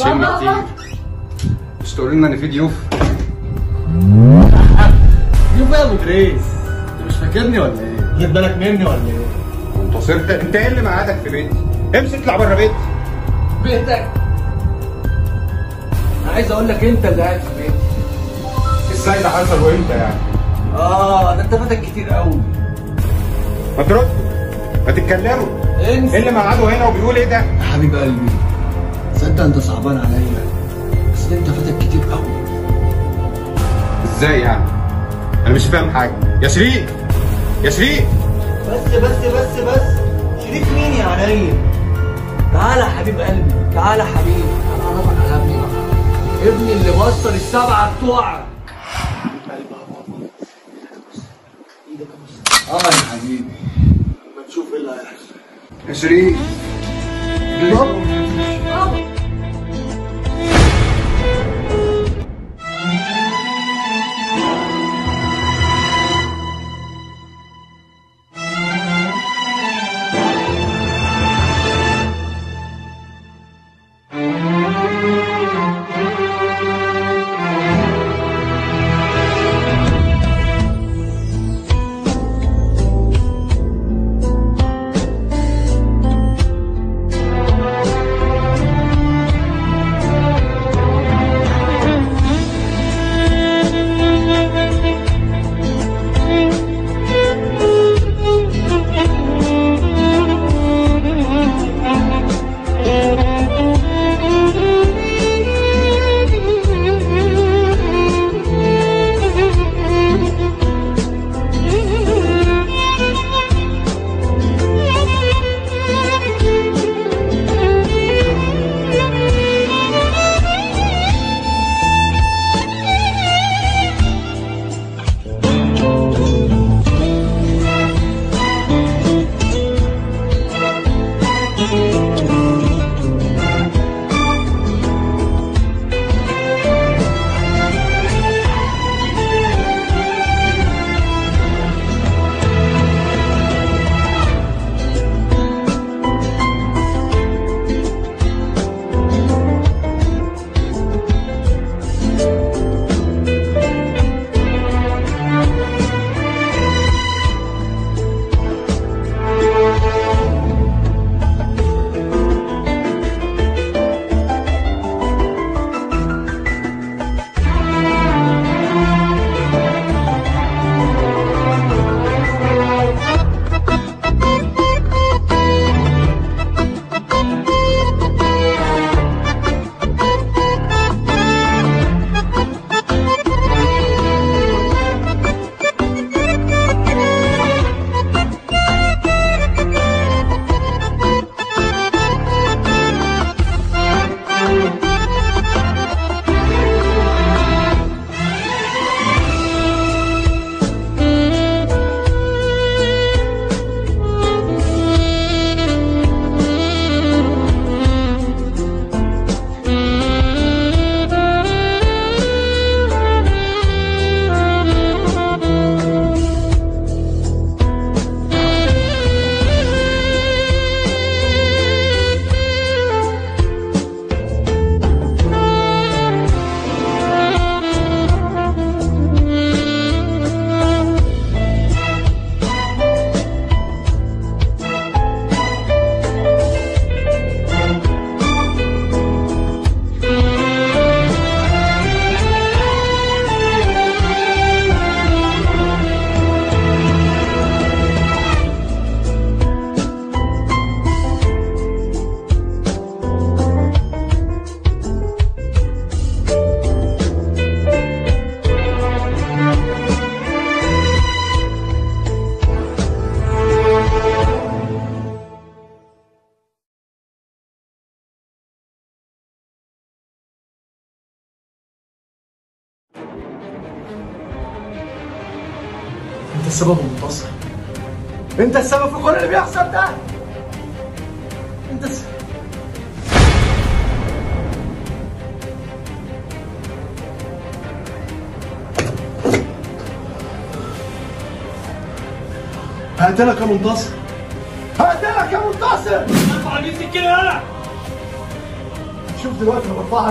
وحشني. كتير مش تقول لنا ان في ضيوف. ضيوف بقى يا أبو جريس أنت مش فاكرني ولا إيه؟ خد بالك مني ولا إيه؟ انت صرت أنت إيه اللي مقعدك في بيتي؟ امشي اطلع بره بيتي بيتك. أنا عايز أقول لك أنت اللي قاعد في بيتي. إزاي ده حصل وإمتى يعني؟ آه ده أنت فاتك كتير قوي ما تردوا. ما تتكلموا. إيه انسى اللي مقعده هنا وبيقول إيه ده؟ يا حبيب قلبي. تصدق انت صعبان عليا. بس انت فاتك كتير قوي. إزاي يعني؟ أنا مش فاهم حاجة. يا شريك! يا شريك! بس بس بس بس. شريك مين يا عينيا تعالى يا حبيب قلبي. تعالى يا حبيبي. أنا اعرفك على ابني بقى. ابني اللي بصر السبعة بتوعك. آه يا حبيبي. ما تشوف إيه اللي هيحصل يا شريك! انت السبب المنتصر. انت السبب في كل اللي بيحصل ده. انت السبب هقتلك يا منتصر. هقتلك يا منتصر. ارفع سكينه أنا شوف دلوقتي أنا برفعها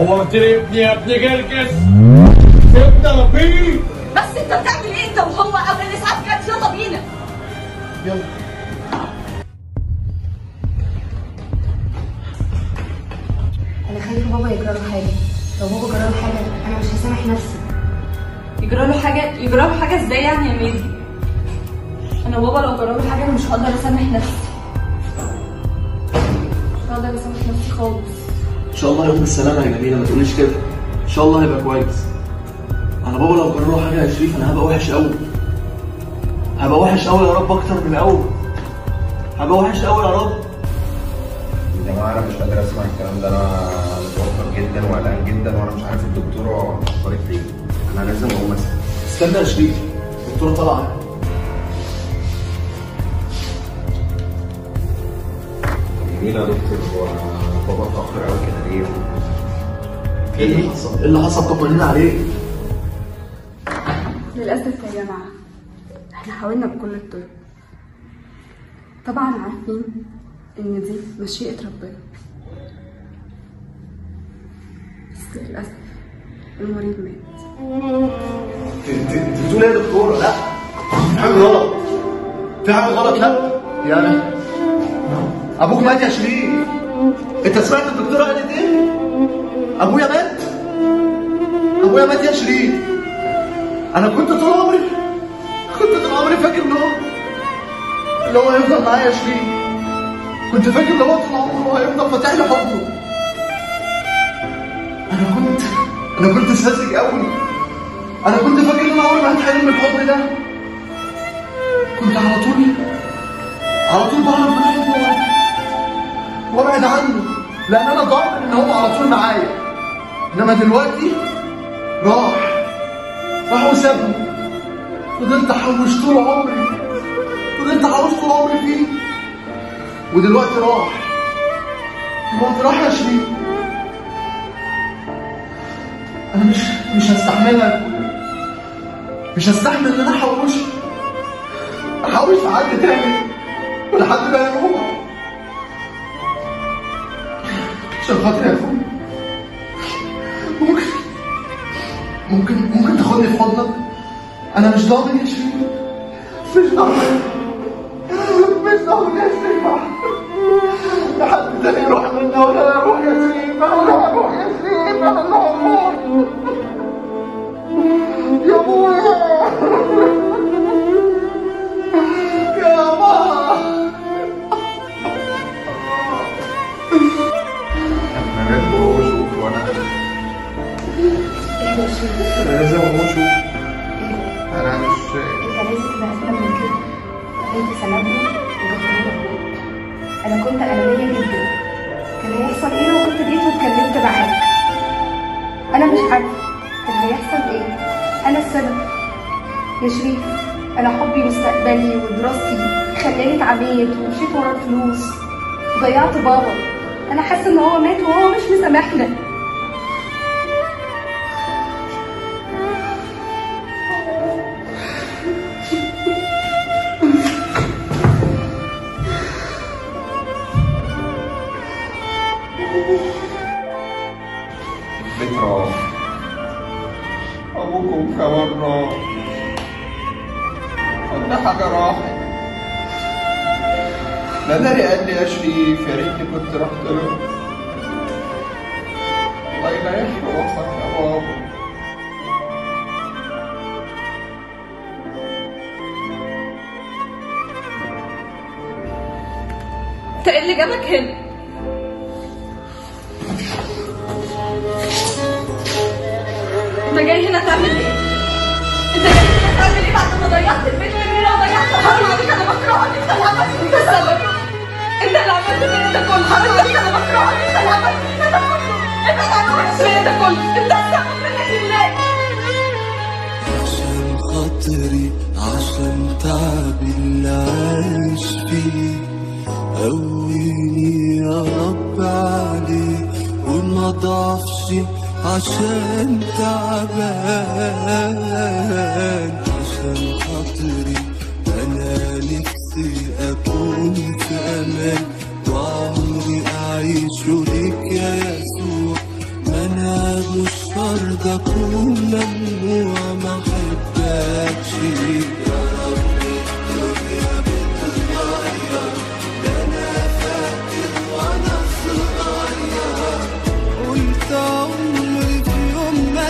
البيت عورتني ابني يا ابن جرجس سيبنا فيه بس انت بتعمل إيه؟ انت وهو قبل الاسعاف جت يلا بينا. يلا. أنا خايفه بابا يجرى له حاجة. لو بابا جرى له حاجة أنا مش هسامح نفسي. يجرى له حاجة؟ يجرى له حاجة إزاي يعني يا ميري؟ أنا بابا لو جرى له حاجة أنا مش هقدر أسامح نفسي. مش هقدر أسامح نفسي خالص. شاء الله يقوم بالسلامه يا جميلة ما تقوليش كده. إن شاء الله هيبقى كويس. أنا بابا لو جرى حاجة يا شريف أنا هبقى وحش قوي هبقى وحش قوي يا رب أكتر من الأول. هبقى وحش قوي يا رب. يا جماعة أنا مش قادر أسمع الكلام ده. أنا متوتر جدا وقلقان جدا وأنا مش عارف الدكتوره أخبارك إيه أنا لازم أقوم اسال استنى يا شريف. الدكتوره طالعه جميلة يا دكتور بابا اتاخر قوي كده. ليه؟ في إيه اللي؟ حصل؟ إيه اللي حصل؟ طمنينا عليه. للأسف يا جماعة إحنا حاولنا بكل الطرق. طبعا عارفين إن دي مشيئة ربنا. بس للأسف المريض مات. أنت بتقول إيه يا دكتورة؟ لا. في حاجة غلط. في حاجة غلط؟ لا. يا أنا أبوك مات يا شريف انت سمعت الدكتوره قالت إيه؟ ابويا مات. ابويا مات يا شريف أنا كنت طول عمري كنت طول عمري فاكر ان هو اللي هو هيفضل معايا يا شريف كنت فاكر ان هو طول عمره هيفضل فاتح لي حضنه أنا كنت أنا كنت ساذج قوي. أنا كنت فاكر ان أنا عمري ما هتحرم من الحضن ده. كنت على طول على طول بهرب من حضنه وابعد عنه لأن أنا ضامن إن هو على طول معايا. إنما دلوقتي راح. راح وسابني. فضلت أحوش طول عمري. فضلت احوش طول عمري فيه. ودلوقتي راح. دلوقتي راح يا شريف. أنا مش مش هستحملها مش هستحمل إن أنا أحوش. أحوش في حد تاني. ولحد ما يروح عشان يا اخويا ممكن ممكن ممكن تاخدني في حضنك؟ أنا مش ضامن يا شريف مش ضامن. مش ضامن يا شريف لحد تاني يروح منا ولا أروح يا شريف ولا أروح يا شريف أنا كنت أنانية جدا. كان هيحصل إيه لو كنت جيت واتكلمت معاك؟ أنا مش عارفه كان هيحصل إيه؟ أنا السبب. يا شريف أنا حبي مستقبلي ودراستي خلاني اتعميت ومشيت ورا الفلوس وضيعت بابا. أنا حاسة إن هو مات وهو مش مسامحنا. لا داري قال لي يا شريف يا ريتني كنت رحت له الله يريح روحك يا بابا انت إيه اللي جابك هنا؟ انت جاي هنا تعمل إيه؟ ضيعت البيت مننا وضيعت عليك أنا بكرهك انت اللي عملت انت اللي عملت فيك ده كله حرام عليك أنا بكرهك انت اللي عملت فيك ده كله انت اللي عملت فيك ده كله انت السبب منك لله عشان خاطري عشان تعبي اللي عايش فيه. قويني يا رب عليك وما ضعفش عشان تعبان. عشان خاطري. أنا نفسي قلت أمان. وعمري أعيش ليك يا يسوع. أنا مش هرضى أكون ممنوع ما يا الدنيا أنا فاكر وأنا صغير قلت عمري في يوم ما